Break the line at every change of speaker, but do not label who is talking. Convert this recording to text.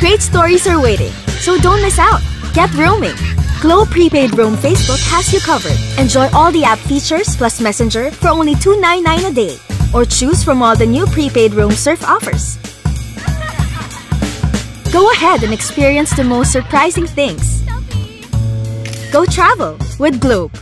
Great stories are waiting, so don't miss out. Get roaming. Globe Prepaid Roam Facebook has you covered. Enjoy all the app features plus Messenger for only $2.99 a day. Or choose from all the new prepaid Roam Surf offers. Go ahead and experience the most surprising things. Go travel with Globe.